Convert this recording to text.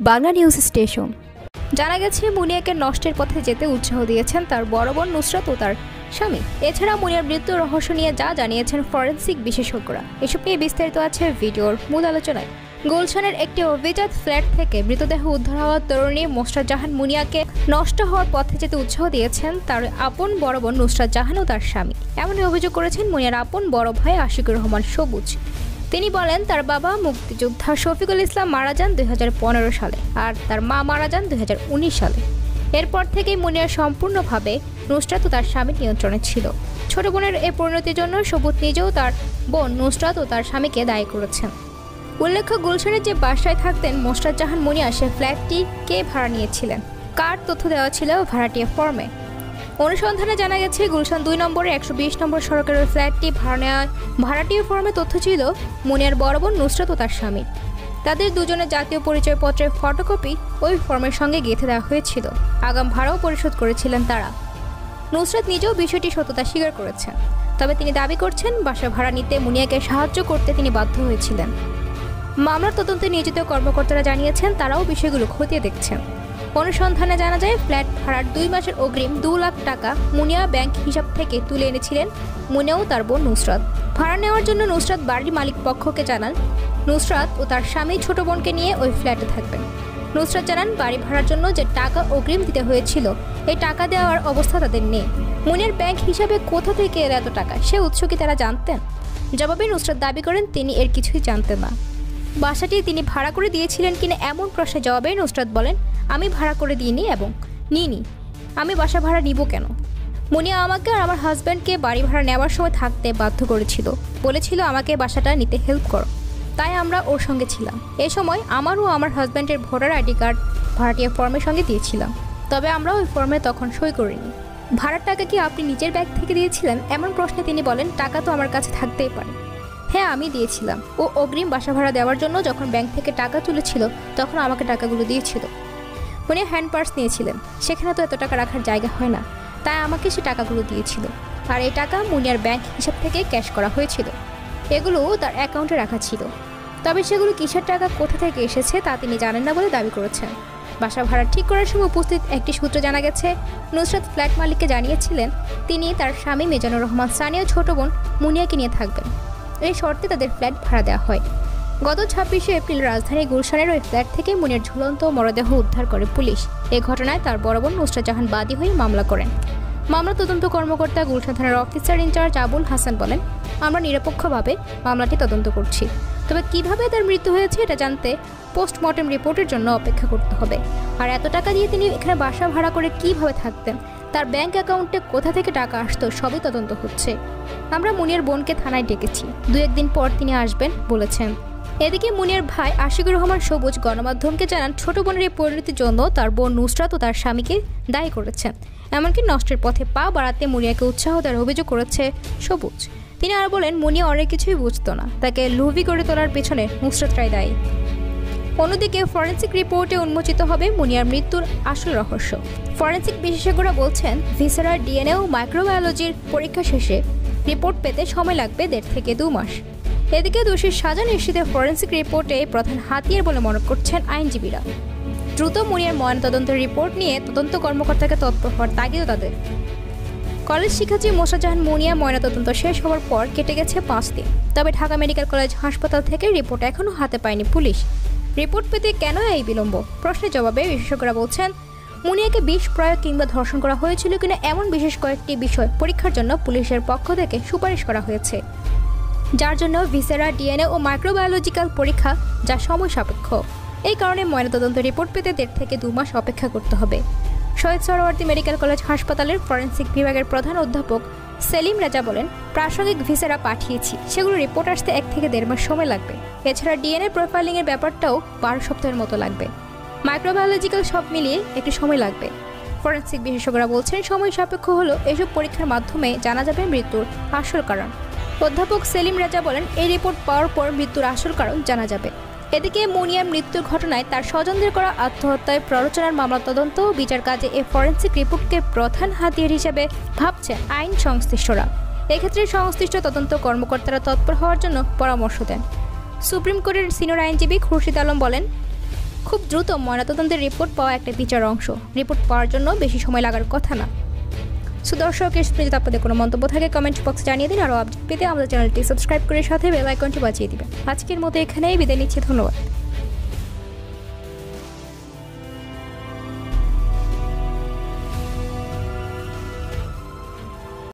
Bangla news station. জানা গেছে, মুনিয়াকে নষ্টের পথে যেতে উৎসাহ দিয়েছেন তার বড় বোন নুসরাত ও তার স্বামী। এছাড়া মুনিয়ার মৃত্যুর রহস্য নিয়ে যা জানিয়েছেন ফরেন্সিক বিশেষজ্ঞরা, এসব নিয়ে বিস্তারিত আছে ভিডিওর মূল আলোচনায়। গুলশানের একটি অভিজাত ফ্ল্যাট থেকে মৃতদেহ উদ্ধার হওয়া তরুণী মোস্টার জাহান মুনিয়াকে নষ্ট হওয়ার পথে যেতে উৎসাহ দিয়েছেন তার আপন বড় বোন নুসরাত জাহান ও তার স্বামী। এমনই অভিযোগ করেছেন মুনিয়ার আপন বড় ভাই আশিকুর রহমান সবুজ। তিনি বলেন, তার বাবা মুক্তিযোদ্ধা শফিকুল ইসলাম মারা যান দু হাজার পনেরো সালে আর তার মা মারা যান দু হাজার উনিশ সালে। এরপর থেকেই মুনিয়া সম্পূর্ণভাবে নুসরাত ও তার স্বামীর নিয়ন্ত্রণে ছিল। ছোট বোনের এই পরিণতির জন্য সবুজ নিজেও তার বোন নুসরাত ও তার স্বামীকে দায়ী করেছেন। উল্লেখ্য, গুলশানের যে বাসায় থাকতেন মোস্টার জাহান মুনিয়া, সে ফ্ল্যাটটি কে ভাড়া নিয়েছিলেন। কার তথ্য দেওয়া ছিল ভাড়াটিয়া ফর্মে। অনুসন্ধানে জানা গেছে, গুলশান দুই নম্বরে একশো বিশ নম্বর সড়কের ওই ফ্ল্যাটটি ভাড়া নেওয়া ভাড়াটিয়া ফর্মে তথ্য ছিল মুনিয়ার বড় বোন নুসরাত ও তার স্বামী। তাদের দুজনের জাতীয় পরিচয়পত্রের ফটোকপি ওই ফর্মের সঙ্গে গেঁথে দেওয়া হয়েছিল। আগাম ভাড়াও পরিশোধ করেছিলেন তারা। নুসরাত নিজেও বিষয়টি সত্যতা স্বীকার করেছেন। তবে তিনি দাবি করছেন বাসা ভাড়া নিতে মুনিয়াকে সাহায্য করতে তিনি বাধ্য হয়েছিলেন। মামলার তদন্তে নিয়োজিত কর্মকর্তারা জানিয়েছেন, তারাও বিষয়গুলো খতিয়ে দেখছেন। অনুসন্ধানে জানা যায়, ফ্ল্যাট ভাড়ার দুই মাসের অগ্রিম দু লাখ টাকা মুনিয়া ব্যাংক হিসাব থেকে তুলে এনেছিলেন মুনিয়াও তার বোন নুসরাত। ভাড়া নেওয়ার জন্য নুসরাত বাড়ির মালিক পক্ষকে জানান, নুসরাত ও তার স্বামী ছোট বোনকে নিয়ে ওই ফ্ল্যাটে থাকবেন। নুসরাত জানান, বাড়ি ভাড়ার জন্য যে টাকা অগ্রিম দিতে হয়েছিল, এই টাকা দেওয়ার অবস্থা তাদের নেই। মুনিয়ার ব্যাংক হিসাবে কোথা থেকে এর এত টাকা, সে উৎস কি তারা জানতেন? জবাবে নুসরাত দাবি করেন, তিনি এর কিছুই জানতেন না। বাসাটি তিনি ভাড়া করে দিয়েছিলেন কিনা এমন প্রশ্নের জবাবে নুসরাত বলেন, আমি ভাড়া করে দিইনি এবং নিইনি। আমি বাসা ভাড়া নিব কেন? মুনিয়া আমাকে আর আমার হাজব্যান্ডকে বাড়ি ভাড়া নেওয়ার সময় থাকতে বাধ্য করেছিল। বলেছিল, আমাকে বাসাটা নিতে হেল্প করো। তাই আমরা ওর সঙ্গে ছিলাম। এ সময় আমারও আমার হাজব্যান্ডের ভোটার আইডি কার্ড ভাড়াটিয়া ফর্মের সঙ্গে দিয়েছিলাম। তবে আমরা ওই ফর্মে তখন সই করিনি। ভাড়ার টাকা কি আপনি নিজের ব্যাগ থেকে দিয়েছিলেন? এমন প্রশ্নে তিনি বলেন, টাকা তো আমার কাছে থাকতেই পারে। হ্যাঁ আমি দিয়েছিলাম। ও অগ্রিম বাসা ভাড়া দেওয়ার জন্য যখন ব্যাংক থেকে টাকা তুলেছিল, তখন আমাকে টাকাগুলো দিয়েছিল। উনি হ্যান্ড পার্স নিয়েছিলেন। সেখানে তো এত টাকা রাখার জায়গা হয় না। তাই আমাকে সে টাকাগুলো দিয়েছিল। আর এই টাকা মুনিয়ার ব্যাংক হিসাব থেকে ক্যাশ করা হয়েছিল। এগুলো তার অ্যাকাউন্টে রাখা ছিল। তবে সেগুলো কিসের টাকা, কোথা থেকে এসেছে তা তিনি জানেন না বলে দাবি করেছেন। বাসা ভাড়া ঠিক করার সময় উপস্থিত একটি সূত্র জানা গেছে, নুসরাত ফ্ল্যাট মালিককে জানিয়েছিলেন, তিনি তার স্বামী মেজানুর রহমান স্থানীয় ছোট বোন মুনিয়াকে নিয়ে থাকবেন। এই শর্তে তাদের ফ্ল্যাট ভাড়া দেওয়া হয়। গত ছাব্বিশে এপ্রিল রাজধানী গুলশানের ওই ফ্ল্যাট থেকে মুনির ঝুলন্ত মরদেহ উদ্ধার করে পুলিশ। এই ঘটনায় তার বড় বোন নুসরাত জাহান বাদী হয়ে মামলা করেন। মামলা তদন্ত কর্মকর্তা গুলশান থানার অফিসার ইনচার্জ আবুল হাসান বলেন, আমরা নিরপেক্ষভাবে মামলাটি তদন্ত করছি। তবে কীভাবে তার মৃত্যু হয়েছে এটা জানতে পোস্টমর্টেম রিপোর্টের জন্য অপেক্ষা করতে হবে। আর এত টাকা দিয়ে তিনি এখানে বাসা ভাড়া করে কীভাবে থাকতেন? তার ব্যাংক অ্যাকাউন্টে কোথা থেকে টাকা আসতো সবই তদন্ত হচ্ছে। আমরা মুনিয়ার বোনকে থানায় ডেকেছি। দু একদিন পর তিনি আসবেন বলেছেন। এদিকে মুনিয়ার ভাই আশিকুর রহমান সবুজ গণমাধ্যমকে জানান, ছোট বোনের এই পরিণতির জন্য তার বোন নুসরাত ও তার স্বামীকে দায়ী করেছেন এমনকি নষ্টের পথে পা বাড়াতে মুনিয়াকে উৎসাহ দেওয়ার অভিযোগ করেছে সবুজ। তিনি আরও বলেন, মুনিয়া অনেক কিছুই বুঝতো না। তাকে লুভি করে তোলার পেছনে নুসরাতরাই দায়ী। অন্যদিকে ফরেন্সিক রিপোর্টে উন্মোচিত হবে মুনিয়ার মৃত্যুর আসল রহস্য। ফরেন্সিক বিশেষজ্ঞরা বলছেন ভিসেরা ডিএনএ ও মাইক্রোবায়োলজির পরীক্ষা শেষে রিপোর্ট পেতে সময় লাগবে দেড় থেকে দু মাস। এদিকে দোষীর সাজা নিশ্চিতে ফরেন্সিক রিপোর্টে প্রধান হাতিয়ার বলে মনে করছেন আইনজীবীরা। দ্রুত মুনিয়ার ময়নাতদন্তের রিপোর্ট নিয়ে তদন্ত কর্মকর্তাকে তৎপর হওয়ার তাগিদ তাদের। কলেজ শিক্ষার্থী মোশাজাহান মুনিয়া ময়নাতদন্ত শেষ হওয়ার পর কেটে গেছে পাঁচ দিন। তবে ঢাকা মেডিকেল কলেজ হাসপাতাল থেকে রিপোর্ট এখনও হাতে পায়নি পুলিশ। রিপোর্ট পেতে কেন এই বিলম্ব? প্রশ্নের জবাবে বিশেষজ্ঞরা বলছেন, মুনিয়াকে বিষ প্রয়োগ কিংবা ধর্ষণ করা হয়েছিল কিনা এমন বিশেষ কয়েকটি বিষয় পরীক্ষার জন্য পুলিশের পক্ষ থেকে সুপারিশ করা হয়েছে, যার জন্য ভিসেরা ডিএনএ ও মাইক্রোবায়োলজিক্যাল পরীক্ষা যা সময় সাপেক্ষ। এই কারণে ময়নাতদন্ত রিপোর্ট পেতে দেড় থেকে দু মাস অপেক্ষা করতে হবে। শহীদ সরওয়ার্দী মেডিকেল কলেজ হাসপাতালের ফরেন্সিক বিভাগের প্রধান অধ্যাপক সেলিম রাজা বলেন, প্রাসঙ্গিক ভিসেরা পাঠিয়েছি। সেগুলো রিপোর্ট আসতে এক থেকে দেড় মাস সময় লাগবে। এছাড়া ডিএনএ প্রোফাইলিংয়ের ব্যাপারটাও বারো সপ্তাহের মতো লাগবে। মাইক্রোবায়োলজিক্যাল সব মিলিয়ে একটু সময় লাগবে। ফরেন্সিক বিশেষজ্ঞরা বলছেন, সময় সাপেক্ষ হলো এসব পরীক্ষার মাধ্যমে জানা যাবে মৃত্যুর আসল কারণ। অধ্যাপক সেলিম রাজা বলেন, এই রিপোর্ট পাওয়ার পর মৃত্যুর আসল কারণ জানা যাবে। এদিকে মুনিয়ার মৃত্যুর ঘটনায় তার স্বজনদের করা আত্মহত্যায় প্ররোচনার মামলা তদন্ত বিচার কাজে এ ফরেন্সিক রিপোর্টকে প্রধান হাতিয়ার হিসেবে ভাবছে আইন সংশ্লিষ্টরা। এক্ষেত্রে সংশ্লিষ্ট তদন্ত কর্মকর্তারা তৎপর হওয়ার জন্য পরামর্শ দেন। সুপ্রিম কোর্টের সিনিয়র আইনজীবী খুরশিদ আলম বলেন, খুব দ্রুত ময়নাতদন্তের রিপোর্ট পাওয়া একটা বিচার অংশ। রিপোর্ট পাওয়ার জন্য বেশি সময় লাগার কথা না। সো দর্শক এর যদি আপনাদের কোনো মন্তব্য থাকে কমেন্ট বক্সে জানিয়ে দিন। আরও আপডেট পেতে আমাদের চ্যানেলটি সাবস্ক্রাইব করে সাথে বেল আইকনটি বাজিয়ে দিবেন। আজকের মতো এখানেই বিদায় নিচ্ছি, ধন্যবাদ।